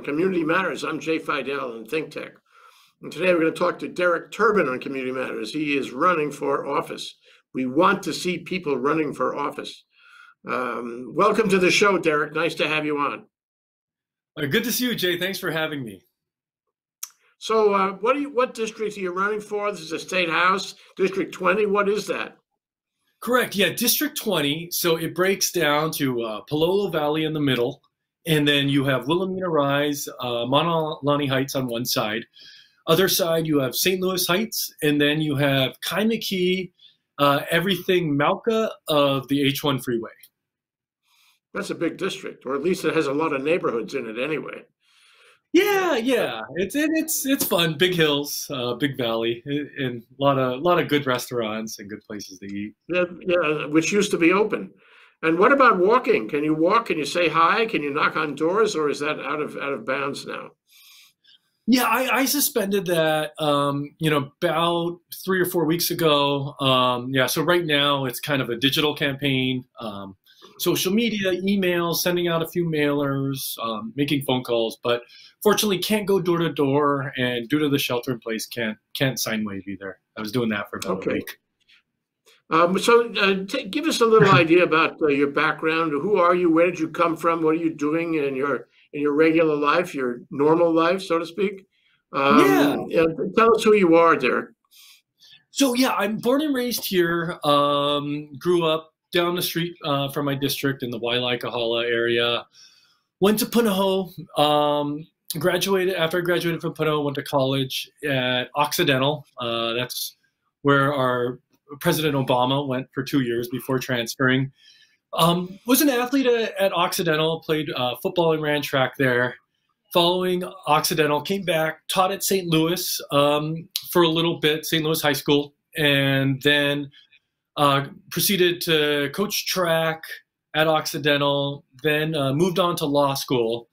on Community Matters. I'm Jay Fidell in Think ThinkTech. And today we're going to talk to Derek Turbin on Community Matters. He is running for office. We want to see people running for office. Um, welcome to the show, Derek. Nice to have you on. Uh, good to see you, Jay. Thanks for having me. So, uh, what do you? What district are you running for? This is a state house, District 20. What is that? Correct. Yeah, District 20. So it breaks down to uh, Pālolo Valley in the middle, and then you have Wilhelmina Rise, uh, Maunalani Heights on one side. Other side, you have St. Louis Heights, and then you have Kaimuki, uh, everything Mauka of the H1 freeway. That's a big district, or at least it has a lot of neighborhoods in it anyway. Yeah, yeah, it's it, it's it's fun. Big hills, uh, big valley, and a lot of a lot of good restaurants and good places to eat. Yeah, yeah, which used to be open. And what about walking? Can you walk? Can you say hi? Can you knock on doors, or is that out of out of bounds now? Yeah, I, I suspended that, um, you know, about three or four weeks ago. Um, yeah, so right now it's kind of a digital campaign, um, social media, emails, sending out a few mailers, um, making phone calls, but fortunately can't go door to door, and due to the shelter in place, can't can't sign wave either. I was doing that for about okay. a week. Um, so, uh, give us a little idea about uh, your background. Who are you? Where did you come from? What are you doing in your in your regular life, your normal life, so to speak? Um, yeah. Tell us who you are, Derek. So yeah, I'm born and raised here. Um, grew up down the street uh, from my district in the Waialae Kahala area. Went to Punahou. Um, graduated after I graduated from Punahou. Went to college at Occidental. Uh, that's where our President Obama went for two years before transferring. Um, was an athlete at, Occidental, played uh, football and ran track there. Following Occidental, came back, taught at St. Louis um, for a little bit, St. Louis High School, and then uh, proceeded to coach track at Occidental, then uh, moved on to law school,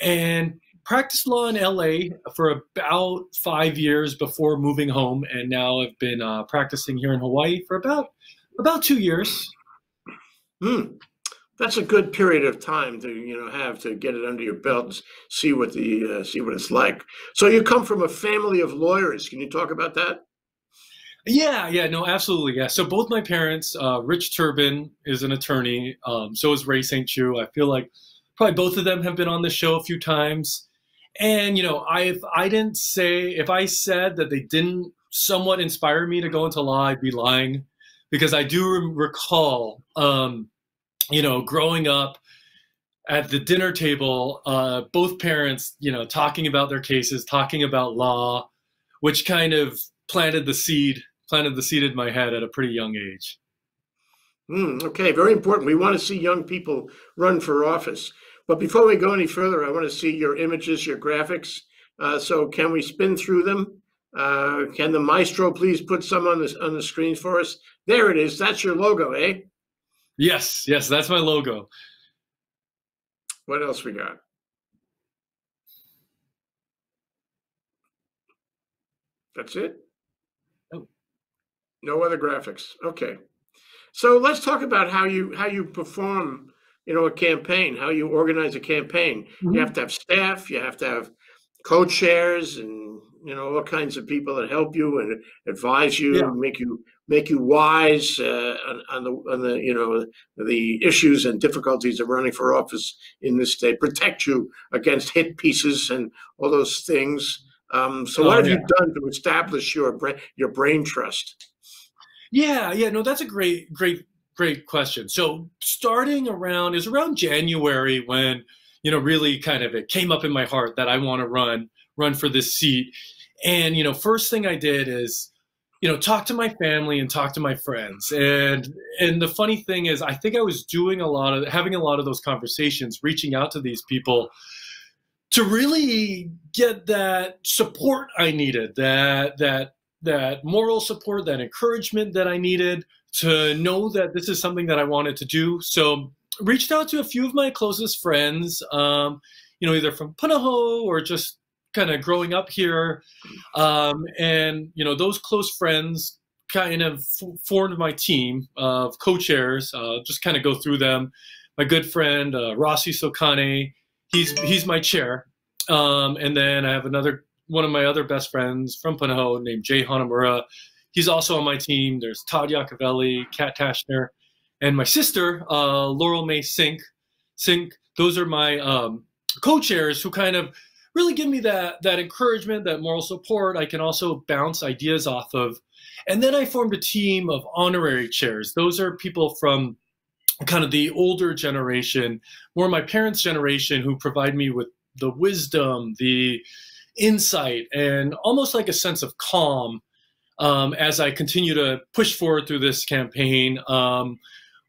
and practiced law in LA for about five years before moving home, and now I've been uh, practicing here in Hawaii for about about two years. Hmm. That's a good period of time to you know have to get it under your belt and see what the uh, see what it's like. So you come from a family of lawyers. Can you talk about that? Yeah, yeah, no, absolutely, yeah. So both my parents, uh, Rich Turbin is an attorney. Um, so is Rai Saint Chu. I feel like probably both of them have been on the show a few times. And you know, I if I didn't say if I said that they didn't somewhat inspire me to go into law, I'd be lying, because I do recall, um, you know, growing up at the dinner table, uh, both parents, you know, talking about their cases, talking about law, which kind of planted the seed, planted the seed in my head at a pretty young age. Mm, okay, very important. We want to see young people run for office. But before we go any further, I want to see your images, your graphics. Uh, so can we spin through them? Uh, can the maestro please put some on the on the screen for us? There it is. That's your logo, eh? Yes, yes, that's my logo. What else we got? That's it. Oh. No other graphics. Okay. So let's talk about how you how you perform you know, a campaign, how you organize a campaign. Mm-hmm. You have to have staff, you have to have co-chairs and you know all kinds of people that help you and advise you yeah. and make you make you wise uh, on, on, the on the you know the issues and difficulties of running for office in this state protect you against hit pieces and all those things um, so oh, what have yeah. you done to establish your brain your brain trust yeah yeah no that's a great great great question. So starting around is around January when you know really kind of it came up in my heart that I want to run run for this seat. And you know, first thing I did is you know talk to my family and talk to my friends. And and the funny thing is I think I was doing a lot of having a lot of those conversations, reaching out to these people to really get that support I needed, that that that moral support, that encouragement that I needed to know that this is something that I wanted to do. So reached out to a few of my closest friends, um, you know, either from Punahou or just kind of growing up here. Um, and, you know, those close friends kind of formed my team of co-chairs, uh, just kind of go through them. My good friend, uh, Rossi Sokane, he's he's my chair. Um, and then I have another one of my other best friends from Punahou named Jay Hanamura. He's also on my team. There's Todd Yacovelli, Kat Tashner, and my sister, uh, Laurel May Sink. Sink. Those are my um, co-chairs who kind of really give me that that encouragement, that moral support. I can also bounce ideas off of. And then I formed a team of honorary chairs. Those are people from kind of the older generation, more my parents' generation, who provide me with the wisdom, the insight, and almost like a sense of calm um, as I continue to push forward through this campaign. Um,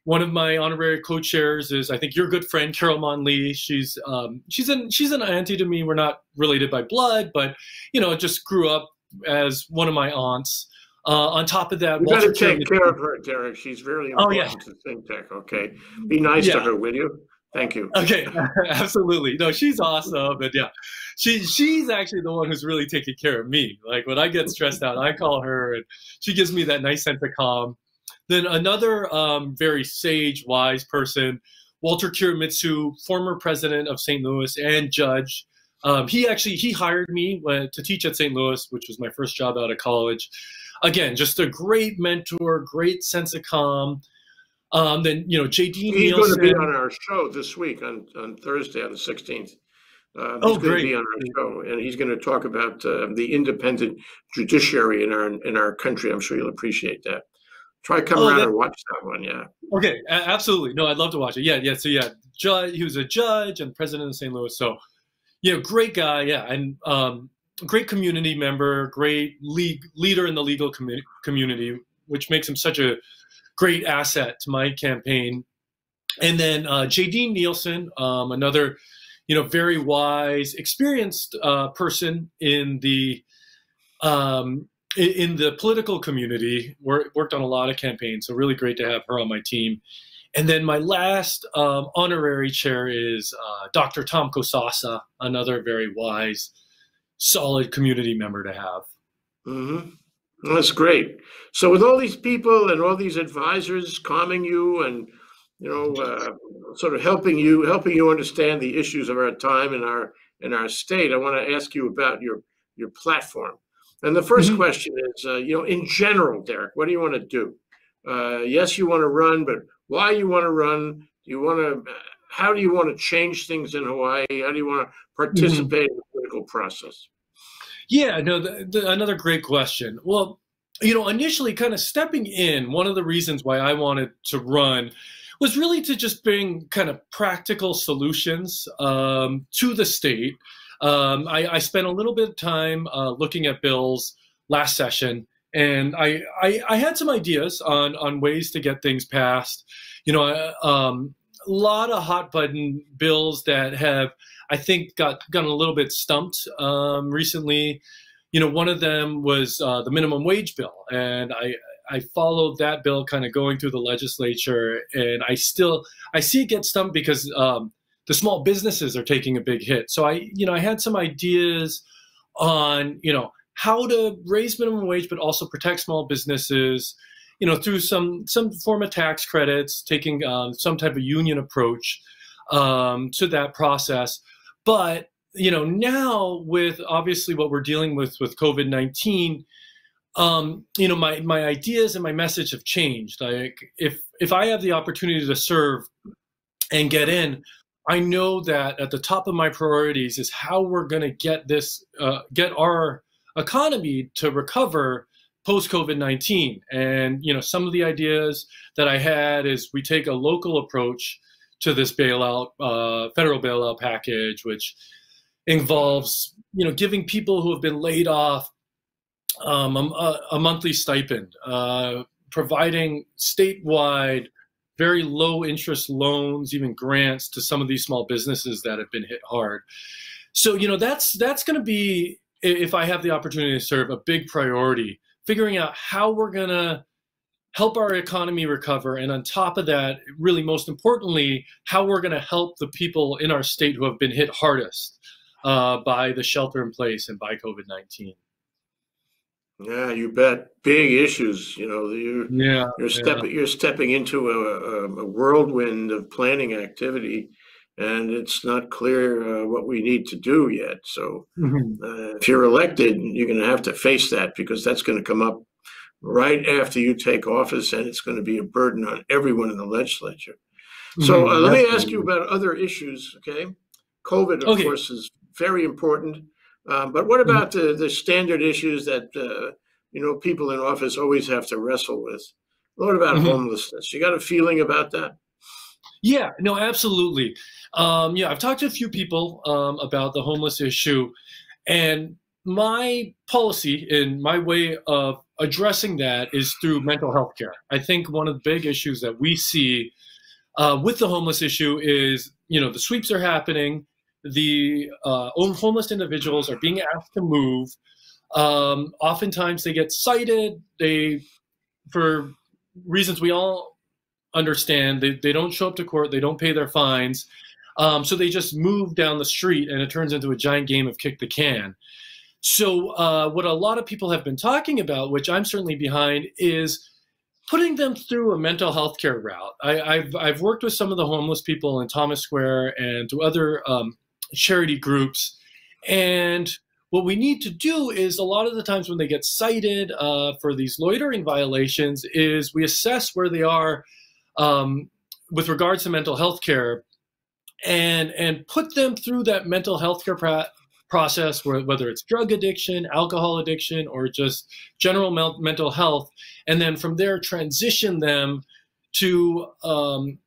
one of my honorary co-chairs is I think your good friend Carol Mon Lee. She's um, she's an she's an auntie to me. We're not related by blood, but you know, just grew up as one of my aunts. Uh, on top of that, you got to take care of her, Derek. She's very important oh, yeah. to ThinkTech. Okay, be nice yeah. to her, will you? Thank you. Okay, absolutely. No, she's awesome, and yeah, she she's actually the one who's really taking care of me. Like when I get stressed out, I call her, and she gives me that nice sense of calm. Then another um, very sage, wise person, Walter Kirimitsu, former president of St. Louis and judge. Um, he actually he hired me to teach at St. Louis, which was my first job out of college. Again, just a great mentor, great sense of calm. Um, then you know, JD. He's Nielsen. going to be on our show this week on on Thursday on the sixteenth. Uh, he's oh, going to be on our show, and he's going to talk about uh, the independent judiciary in our in our country. I'm sure you'll appreciate that. Try to come oh, around that, and watch that one. Yeah. Okay, absolutely. No, I'd love to watch it. Yeah, yeah. So yeah, judge. He was a judge and president of St. Louis. So, you know, great guy. Yeah, and um, great community member, great league leader in the legal com- community, which makes him such a great asset to my campaign. And then uh, J.D. Nielsen, um, another, you know, very wise, experienced uh, person in the um, in the political community, worked on a lot of campaigns. So really great to have her on my team. And then my last um, honorary chair is uh, Dr. Tom Kosasa, another very wise, solid community member to have. Mm-hmm. That's great. So with all these people and all these advisors calming you and you know uh, sort of helping you helping you understand the issues of our time and our in our state, I want to ask you about your your platform. And the 1st mm-hmm. question is, uh, you know, in general, Derek, what do you want to do? Uh, yes, you want to run, but why you want to run? Do you want to? How do you want to change things in Hawaii? How do you want to mm-hmm. participate mm-hmm. in the political process? Yeah, no, the, the, another great question. Well, you know, initially, kind of stepping in, one of the reasons why I wanted to run was really to just bring kind of practical solutions um, to the state um, I, I, spent a little bit of time uh, looking at bills last session, and I, I, I had some ideas on on ways to get things passed. You know, um, a lot of hot button bills that have I think got gotten a little bit stumped um, recently. You know, one of them was uh, the minimum wage bill, and I I followed that bill kind of going through the legislature, and I still I see it get stumped because um, the small businesses are taking a big hit. So I, you know, I had some ideas on, you know, how to raise minimum wage, but also protect small businesses, you know, through some some form of tax credits, taking um, some type of union approach um, to that process. But you know, now with obviously what we're dealing with with COVID nineteen, um, you know, my my ideas and my message have changed. Like if if I have the opportunity to serve and get in, I know that at the top of my priorities is how we're going to get this, uh, get our economy to recover post COVID 19. And, you know, some of the ideas that I had is we take a local approach to this bailout, uh, federal bailout package, which involves, you know, giving people who have been laid off um, a, a, monthly stipend, uh, providing statewide very low interest loans, even grants to some of these small businesses that have been hit hard. So, you know, that's that's going to be if I have the opportunity to serve a big priority, figuring out how we're going to help our economy recover and on top of that, really most importantly, how we're going to help the people in our state who have been hit hardest uh, by the shelter in place and by COVID-19. Yeah, you bet. Big issues. You know, you're yeah, you're stepping yeah. you're stepping into a, a, a, whirlwind of planning activity, and it's not clear uh, what we need to do yet. So mm-hmm. uh, if you're elected, you're going to have to face that because that's going to come up right after you take office, and it's going to be a burden on everyone in the legislature. So uh, let me ask you about other issues. Okay, COVID, of okay. course, is very important. Um, but what mm-hmm. about mm-hmm. the, the standard issues that uh, you know people in office always have to wrestle with? What about mm-hmm. homelessness? You got a feeling about that? Yeah, no, absolutely. Um, yeah, I've talked to a few people um, about the homeless issue, and my policy and my way of addressing that is through mental health care. I think one of the big issues that we see uh, with the homeless issue is, you know, the sweeps are happening, the uh, homeless individuals are being asked to move. Um, oftentimes they get cited. They, for reasons we all understand, they, they don't show up to court, they don't pay their fines. Um, so they just move down the street and it turns into a giant game of kick the can. So, uh, what a lot of people have been talking about, which I'm certainly behind, is putting them through a mental health care route. I, have I've worked with some of the homeless people in Thomas Square and through other um, charity groups. And what we need to do is a lot of the times when they get cited uh, for these loitering violations is we assess where they are um, with regards to mental health care and and put them through that mental health care process, whether it's drug addiction, alcohol addiction, or just general mental health, and then from there transition them to um,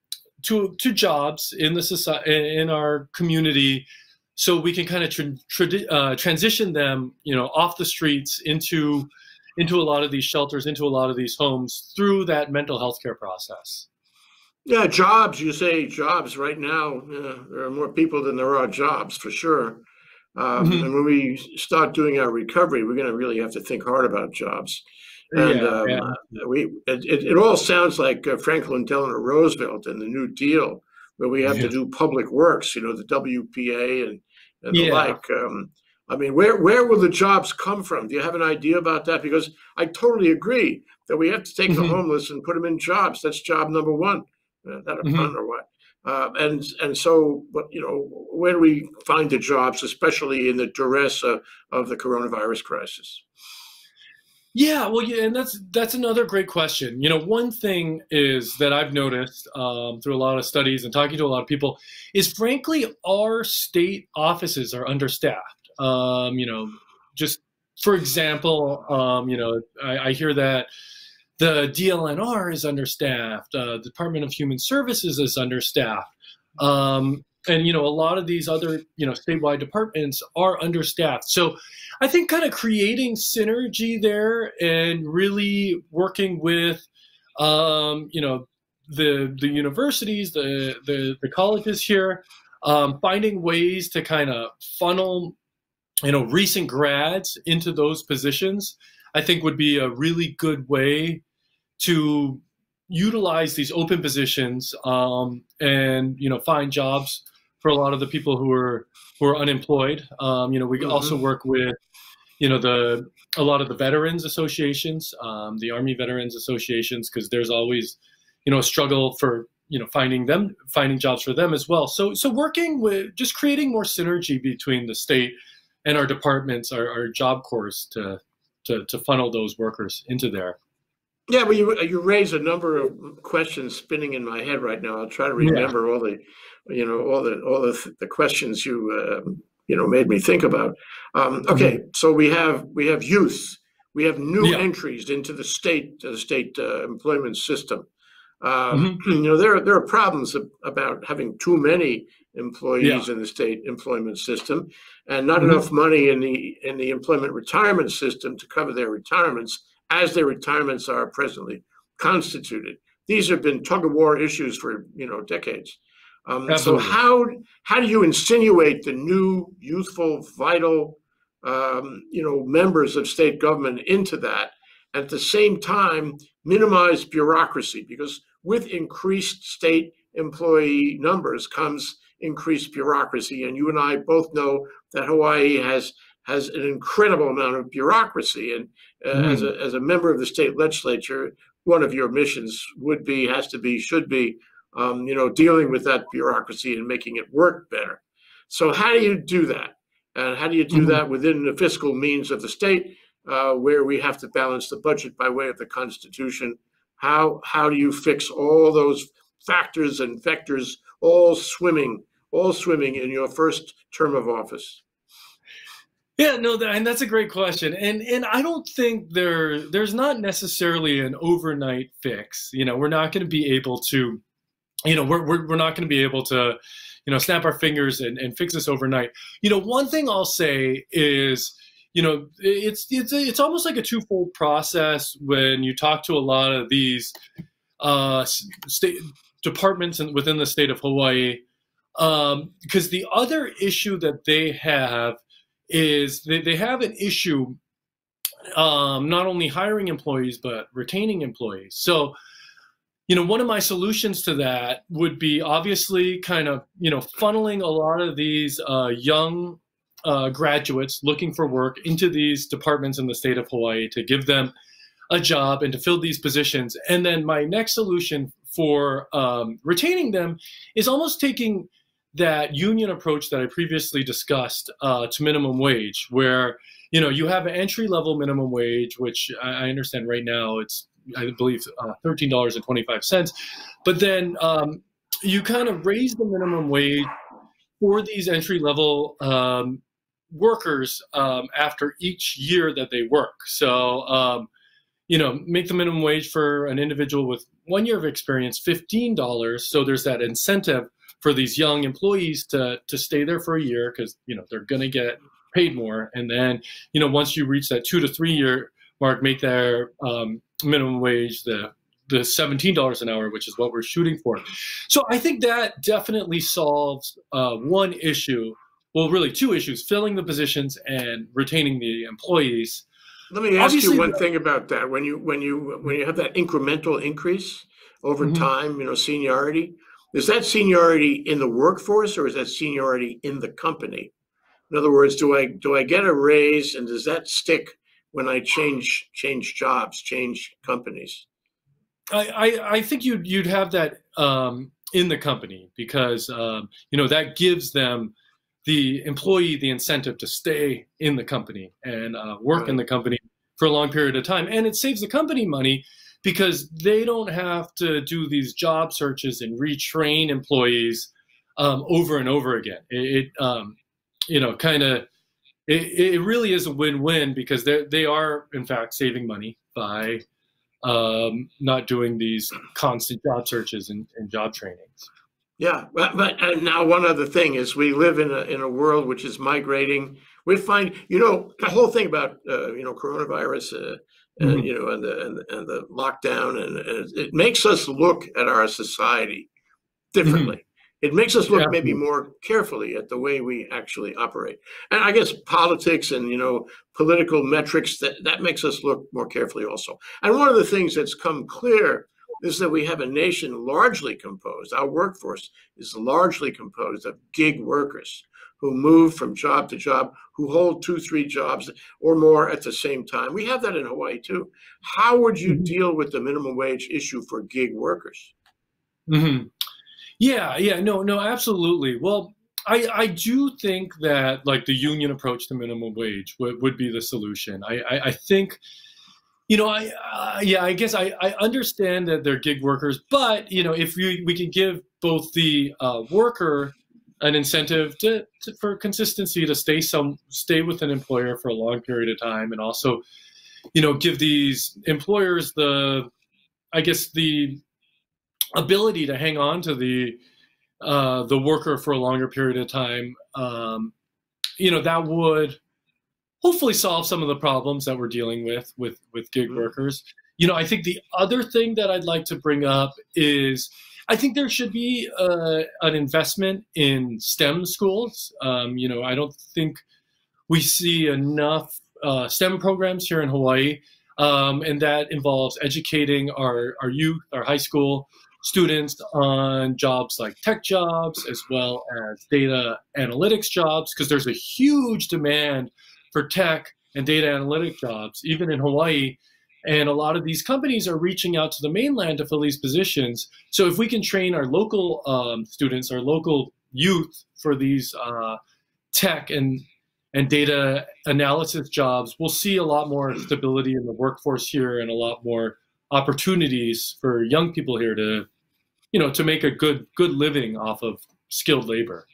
to to jobs in the society in our community, so we can kind of tra tra uh, transition them, you know, off the streets into into a lot of these shelters, into a lot of these homes through that mental health care process. Yeah, jobs. You say jobs right now. Yeah, there are more people than there are jobs for sure. Um, mm-hmm. And when we start doing our recovery, we're going to really have to think hard about jobs. And yeah, um, yeah. we it, it, all sounds like uh, Franklin Delano Roosevelt and the New Deal, where we have to do public works, you know, the WPA and, and the like. Um, I mean, where where will the jobs come from? Do you have an idea about that? Because I totally agree that we have to take mm-hmm. the homeless and put them in jobs. That's job number one. Uh, that a mm-hmm. pun or what? Uh, and and so, but you know, where do we find the jobs, especially in the duress uh, of the coronavirus crisis? Yeah, well, yeah, and that's that's another great question. You know, one thing is that I've noticed um, through a lot of studies and talking to a lot of people is, frankly, our state offices are understaffed. Um, you know, just for example, um, you know, I, I hear that the DLNR is understaffed. Uh, the Department of Human Services is understaffed. Um, and you know a lot of these other you know statewide departments are understaffed so i think kind of creating synergy there and really working with um, you know the the universities the the, the colleges here um, finding ways to kind of funnel you know recent grads into those positions i think would be a really good way to utilize these open positions um, and you know find jobs for a lot of the people who are who are unemployed. Um, you know, we mm-hmm. also work with you know the a lot of the veterans associations, um, the Army veterans associations, because there's always you know a struggle for you know finding them finding jobs for them as well. So so working with just creating more synergy between the state and our departments, our, our job corps to, to to funnel those workers into there. Yeah, well, you you raise a number of questions spinning in my head right now. I'll try to remember yeah. all the, you know, all the all the the questions you uh, you know made me think about. Um, okay, mm-hmm. so we have we have youth, we have new yeah. entries into the state the state uh, employment system. Um, mm-hmm. You know, there there are problems about having too many employees yeah. in the state employment system, and not mm-hmm. enough money in the in the employment retirement system to cover their retirements as their retirements are presently constituted. These have been tug of war issues for you know decades. Um, so how how do you insinuate the new youthful, vital, um, you know, members of state government into that, at the same time minimize bureaucracy? Because with increased state employee numbers comes increased bureaucracy, and you and I both know that Hawaii has has an incredible amount of bureaucracy. And uh, mm. as, a, as a member of the state legislature, one of your missions would be, has to be, should be um, you know, dealing with that bureaucracy and making it work better. So how do you do that? And how do you do mm-hmm. that within the fiscal means of the state, uh, where we have to balance the budget by way of the Constitution? How how do you fix all those factors and vectors all swimming, all swimming in your first term of office? Yeah, no, that, and that's a great question, and and I don't think there there's not necessarily an overnight fix. You know, we're not going to be able to, you know, we're we're, we're not going to be able to, you know, snap our fingers and, and fix this overnight. You know, one thing I'll say is, you know, it's it's it's almost like a twofold process when you talk to a lot of these uh, state departments within the state of Hawaii, um, because the other issue that they have is they, they have an issue um, not only hiring employees but retaining employees. So, you know, one of my solutions to that would be obviously kind of you know funneling a lot of these uh, young uh, graduates looking for work into these departments in the state of Hawaii to give them a job and to fill these positions. And then my next solution for um, retaining them is almost taking that union approach that I previously discussed uh, to minimum wage, where you know you have an entry level minimum wage, which I understand right now it's I believe uh, thirteen dollars and twenty five cents, but then um, you kind of raise the minimum wage for these entry level um, workers um, after each year that they work. So um, you know, make the minimum wage for an individual with one year of experience fifteen dollars. So there's that incentive for these young employees to to stay there for a year because you know they're going to get paid more, and then you know once you reach that two to three year mark, make their um, minimum wage the the seventeen dollars an hour, which is what we're shooting for. So I think that definitely solves uh, one issue. Well, really two issues: filling the positions and retaining the employees. Let me ask Obviously, you one thing about that. When you when you when you have that incremental increase over mm-hmm. time, you know, seniority, is that seniority in the workforce or is that seniority in the company? In other words, do I do I get a raise and does that stick when I change change jobs, change companies? I, I, I think you'd you'd have that um, in the company because um, you know that gives them the employee the incentive to stay in the company and uh, work right. in the company for a long period of time, and it saves the company money because they don't have to do these job searches and retrain employees um, over and over again. It, it um, you know, kind of, it, it really is a win-win because they they are in fact saving money by um, not doing these constant job searches and, and job trainings. Yeah, but, but now one other thing is we live in a in a world which is migrating. We find, you know, the whole thing about uh, you know coronavirus. Uh, and mm-hmm. you know, and the and, and the lockdown, and, and, it makes us look at our society differently. Mm-hmm. It makes us look yeah. maybe more carefully at the way we actually operate, and I guess politics and you know political metrics that that makes us look more carefully also. And one of the things that's come clear is that we have a nation largely composed. Our workforce is largely composed of gig workers who move from job to job, who hold two, three jobs or more at the same time. We have that in Hawaii too. How would you mm-hmm. deal with the minimum wage issue for gig workers? Mm-hmm. Yeah, yeah, no, no, absolutely. Well, I, I do think that like the union approach to minimum wage would, would be the solution. I, I, I think, you know, I uh, yeah, I guess I, I understand that they're gig workers, but you know, if we we can give both the uh, worker an incentive to, to, for consistency to stay some stay with an employer for a long period of time and also you know give these employers the i guess the ability to hang on to the uh, the worker for a longer period of time um, you know that would hopefully solve some of the problems that we're dealing with with with gig mm-hmm. workers you know i think the other thing that i'd like to bring up is I think there should be uh, an investment in STEM schools. Um, you know, I don't think we see enough uh, STEM programs here in Hawaii, um, and that involves educating our, our youth, our high school students on jobs like tech jobs as well as data analytics jobs, because there's a huge demand for tech and data analytic jobs, even in Hawaii. And a lot of these companies are reaching out to the mainland to fill these positions. So if we can train our local um, students, our local youth for these uh, tech and and data analysis jobs, we'll see a lot more stability in the workforce here and a lot more opportunities for young people here to, you know, to make a good good living off of skilled labor.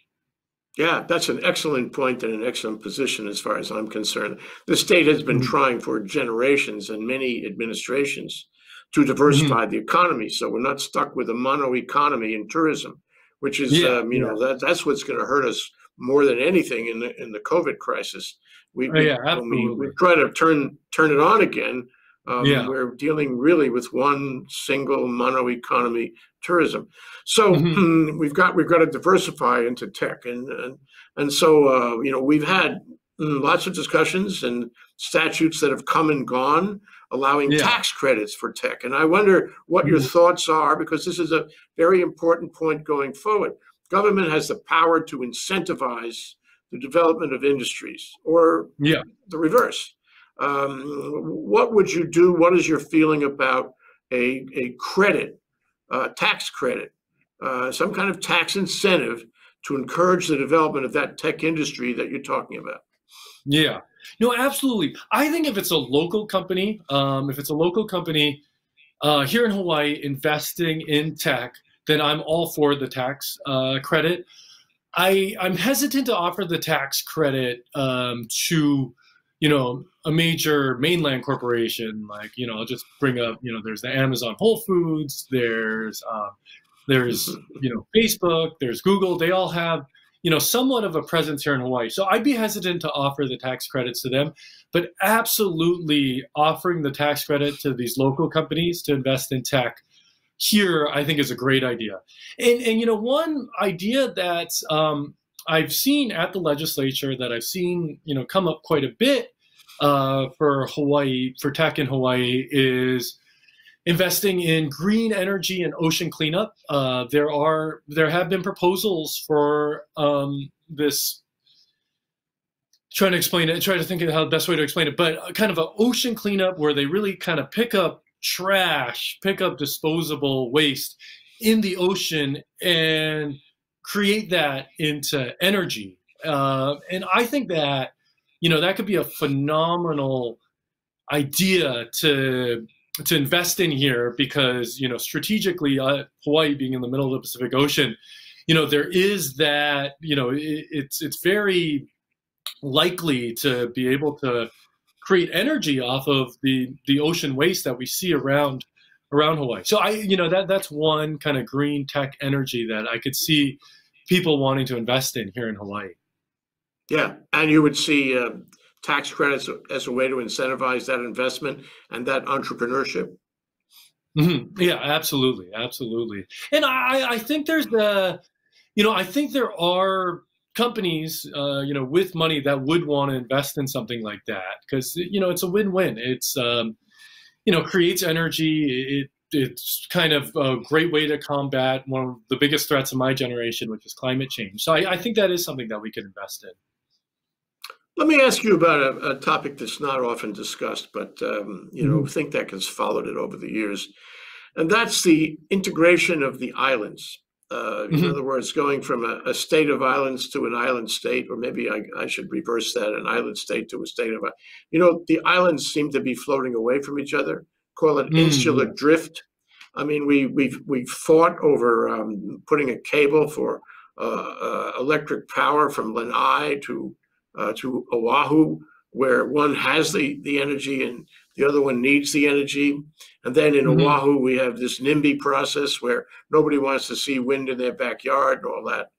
Yeah, that's an excellent point and an excellent position as far as I'm concerned. The state has been mm-hmm. trying for generations and many administrations to diversify mm-hmm. the economy, so we're not stuck with a mono economy in tourism, which is, yeah, um, you yeah. know, that that's what's going to hurt us more than anything in the in the COVID crisis. We, oh, yeah, we, we try to turn turn it on again. Um, yeah. We're dealing really with one single mono economy tourism. So mm-hmm. we've got we've got to diversify into tech, and and and so uh, you know we've had mm, lots of discussions and statutes that have come and gone allowing yeah. tax credits for tech. And I wonder what your mm-hmm. thoughts are because this is a very important point going forward. Government has the power to incentivize the development of industries or yeah. the reverse. Um, what would you do? What is your feeling about a, a credit uh, tax credit, uh, some kind of tax incentive to encourage the development of that tech industry that you're talking about. Yeah, no, absolutely. I think if it's a local company, um, if it's a local company uh, here in Hawaii investing in tech, then I'm all for the tax uh, credit. I, I'm hesitant to offer the tax credit um, to you know, a major mainland corporation, like, you know, I'll just bring up, you know, there's the Amazon Whole Foods, there's, uh, there's, you know, Facebook, there's Google, they all have, you know, somewhat of a presence here in Hawaii. So I'd be hesitant to offer the tax credits to them, but absolutely offering the tax credit to these local companies to invest in tech here, I think is a great idea. And, and you know, one idea that um, I've seen at the legislature that I've seen, you know, come up quite a bit uh, for Hawaii, for tech in Hawaii, is investing in green energy and ocean cleanup. Uh, there are there have been proposals for um, this. Trying to explain it, try to think of how the best way to explain it, but kind of an ocean cleanup where they really kind of pick up trash, pick up disposable waste in the ocean and create that into energy. Uh, and I think that you know that could be a phenomenal idea to to invest in here because you know strategically uh, Hawaii being in the middle of the Pacific Ocean, you know there is that you know it, it's it's very likely to be able to create energy off of the the ocean waste that we see around around Hawaii. So I you know that that's one kind of green tech energy that I could see people wanting to invest in here in Hawaii. Yeah, and you would see uh, tax credits as a way to incentivize that investment and that entrepreneurship. Mm-hmm. Yeah, absolutely, absolutely. And I, I think there's the, you know, I think there are companies, uh, you know, with money that would want to invest in something like that because you know it's a win-win. It's, um, you know, creates energy. It it's kind of a great way to combat one of the biggest threats of my generation, which is climate change. So I, I think that is something that we could invest in. Let me ask you about a, a topic that's not often discussed, but um, you know, mm-hmm. ThinkTech has followed it over the years, and that's the integration of the islands. Uh, mm-hmm. In other words, going from a, a, state of islands to an island state, or maybe I, I, should reverse that: an island state to a state of, you know, the islands seem to be floating away from each other. Call it mm-hmm. insular drift. I mean, we we've we've fought over um, putting a cable for uh, uh, electric power from Lanai to uh, to Oahu, where one has the, the energy and the other one needs the energy. And then in mm-hmm. Oahu, we have this NIMBY process where nobody wants to see wind in their backyard and all that.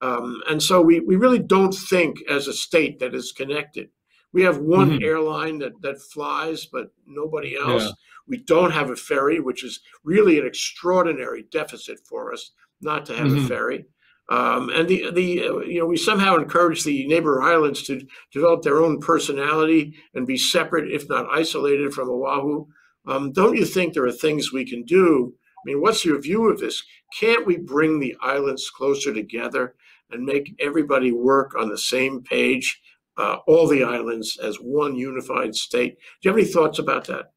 Um, and so we, we really don't think as a state that is connected. We have one mm-hmm. airline that, that flies, but nobody else. Yeah. We don't have a ferry, which is really an extraordinary deficit for us not to have mm-hmm. a ferry. Um, and the the uh, you know we somehow encourage the neighbor islands to develop their own personality and be separate, if not isolated, from Oahu. Um, don't you think there are things we can do? I mean, what's your view of this? Can't we bring the islands closer together and make everybody work on the same page, uh, all the islands as one unified state? Do you have any thoughts about that?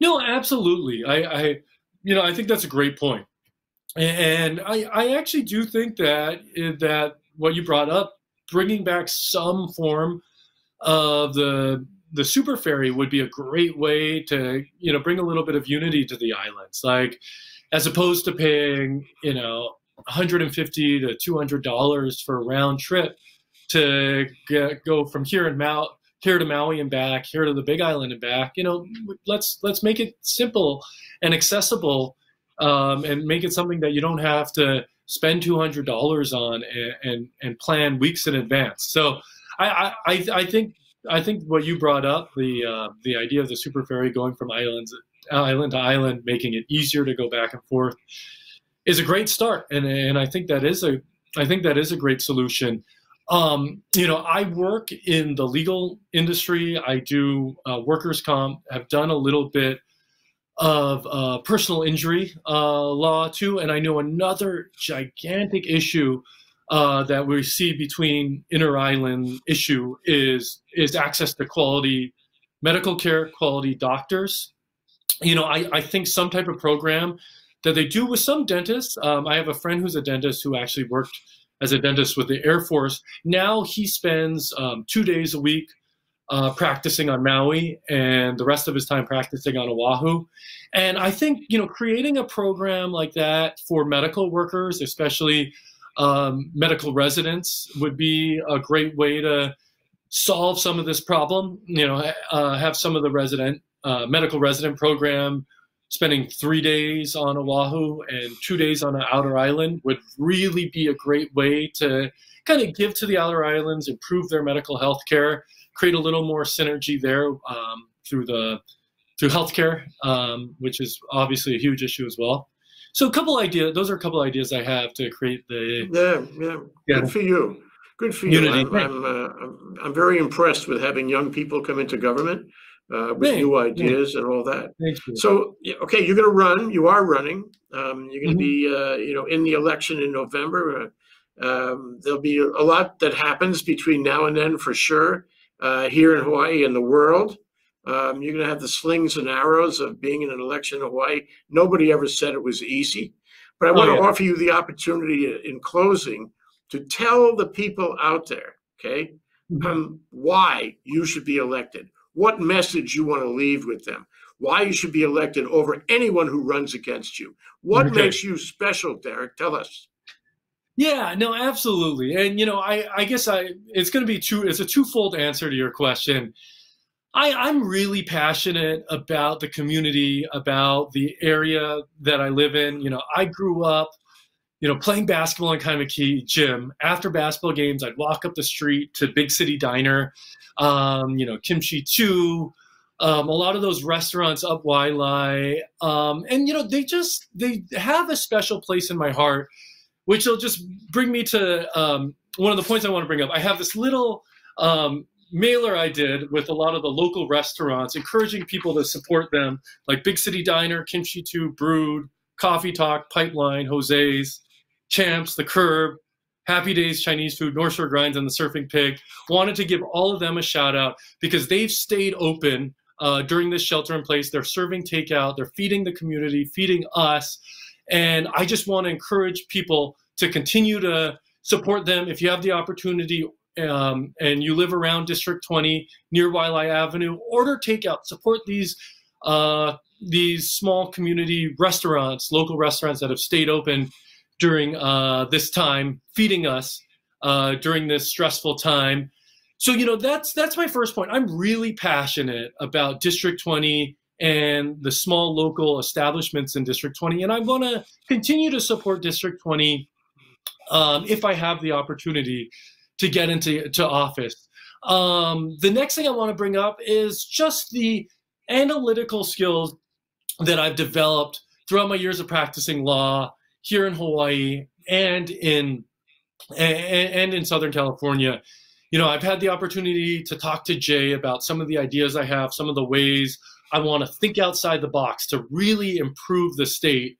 No, absolutely. I, I you know, I think that's a great point. And I, I actually do think that eh, that what you brought up, bringing back some form of the the super ferry would be a great way to you know bring a little bit of unity to the islands like as opposed to paying you know 150 to 200 dollars for a round trip to get, go from here and Maui, here to Maui and back, here to the Big Island and back. You know, let's let's make it simple and accessible, um, and make it something that you don't have to spend two hundred dollars on and, and, and plan weeks in advance. So I I, I think I think what you brought up the uh, the idea of the super ferry going from islands island to island, making it easier to go back and forth, is a great start, and and I think that is a I think that is a great solution. Um, you know, I work in the legal industry. I do uh, workers' comp. Have done a little bit of uh, personal injury uh, law too, and I know another gigantic issue uh, that we see between inner island issue is is access to quality medical care, quality doctors. You know, I, I think some type of program that they do with some dentists. Um, I have a friend who's a dentist who actually worked as a dentist with the Air Force. Now he spends um, two days a week uh, practicing on Maui and the rest of his time practicing on Oahu. And I think, you know, creating a program like that for medical workers, especially um, medical residents, would be a great way to solve some of this problem. You know, uh, have some of the resident uh, medical resident program spending three days on Oahu and two days on an outer island would really be a great way to kind of give to the outer islands, improve their medical health care, create a little more synergy there um, through the through healthcare, um, which is obviously a huge issue as well. So a couple ideas. Those are a couple ideas I have to create the. Yeah, yeah. yeah. Good for you. Good for you. I'm, I'm, uh, I'm, very impressed with having young people come into government uh, with new ideas and all that. So, okay, you're going to run. You are running. Um, you're going to mm-hmm. be, uh, you know, in the election in November. Uh, um, there'll be a lot that happens between now and then, for sure, uh, here in Hawaii and the world. Um, you're going to have the slings and arrows of being in an election in Hawaii. Nobody ever said it was easy, but I want oh, yeah. to offer you the opportunity in closing to tell the people out there, okay, mm-hmm. um, why you should be elected what message you want to leave with them, why you should be elected over anyone who runs against you. What okay. makes you special, Derek? Tell us. Yeah, no, absolutely. And you know, I, I guess I it's gonna be two it's a twofold answer to your question. I, I'm really passionate about the community, about the area that I live in. You know, I grew up, you know, playing basketball in Kaimuki gym. After basketball games, I'd walk up the street to Big City Diner um, you know, Kimchi Chu, um, a lot of those restaurants up Waialae. Um, and, you know, they just, they have a special place in my heart, which will just bring me to um, one of the points I want to bring up. I have this little um, mailer I did with a lot of the local restaurants, encouraging people to support them, like Big City Diner, Kimchi Chu, Brood, Coffee Talk, Pipeline, Jose's, Champs, The Curb, Happy Days Chinese Food, North Shore Grinds, and the Surfing Pig. Wanted to give all of them a shout out because they've stayed open uh, during this shelter in place. They're serving takeout, they're feeding the community, feeding us. And I just want to encourage people to continue to support them if you have the opportunity um, and you live around District 20 near Waialae Avenue, order takeout. Support these uh, these small community restaurants, local restaurants that have stayed open during uh, this time, feeding us uh, during this stressful time. So you know that's that's my first point. I'm really passionate about District 20 and the small local establishments in District 20, and I'm going to continue to support District 20 um, if I have the opportunity to get into to office. Um, the next thing I want to bring up is just the analytical skills that I've developed throughout my years of practicing law here in Hawaii and in and, in Southern California. You know, I've had the opportunity to talk to Jay about some of the ideas I have, some of the ways I want to think outside the box to really improve the state.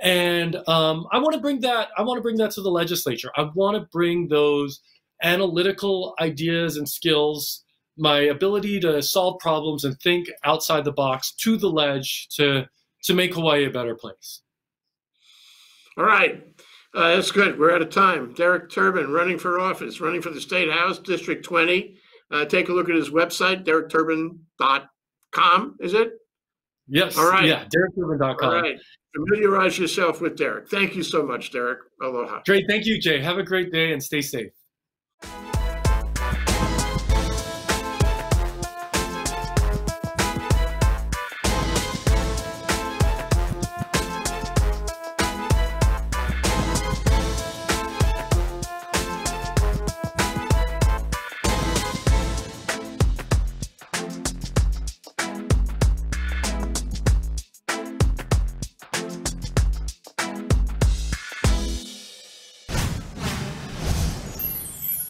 And um, I want to bring that. I want to bring that to the legislature. I want to bring those analytical ideas and skills my ability to solve problems and think outside the box to the ledge to to make Hawaii a better place. All right. Uh, that's good. We're out of time. Derek Turbin, running for office, running for the State House, District 20. Uh, take a look at his website, derekturbin.com, is it? Yes. All right. Yeah, derekturbin.com. All right. Familiarize yourself with Derek. Thank you so much, Derek. Aloha. Great. Thank you, Jay. Have a great day and stay safe.